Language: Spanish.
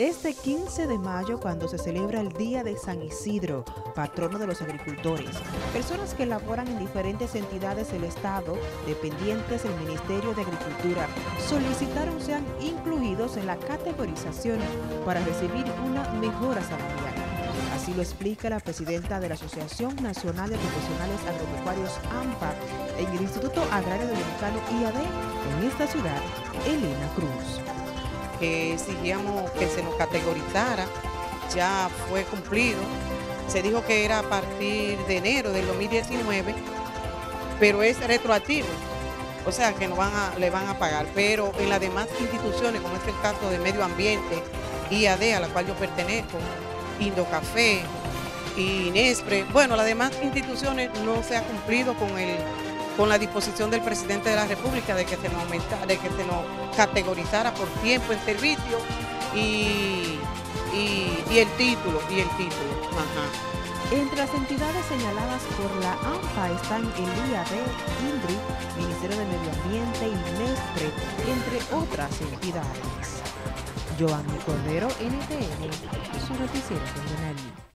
Este 15 de mayo, cuando se celebra el Día de San Isidro, patrono de los agricultores, personas que laboran en diferentes entidades del Estado, dependientes del Ministerio de Agricultura, solicitaron sean incluidos en la categorización para recibir una mejora salarial. Así lo explica la presidenta de la Asociación Nacional de Profesionales Agropecuarios AMPA en el Instituto Agrario Dominicano IAD en esta ciudad, Elena Cruz que exigíamos que se nos categorizara, ya fue cumplido. Se dijo que era a partir de enero del 2019, pero es retroactivo, o sea que no van a, le van a pagar. Pero en las demás instituciones, como es el caso de Medio Ambiente, IAD, a la cual yo pertenezco, Indocafé y Nespre, bueno, las demás instituciones no se ha cumplido con el con la disposición del presidente de la República de que se nos aumenta, de que se nos categorizara por tiempo en servicio y, el título, y el título. Entre las entidades señaladas por la AMPA están el IAD, INDRI, Ministerio de Medio Ambiente y MESTRE, entre otras entidades. Joan Cordero, NTN, su noticiero regional.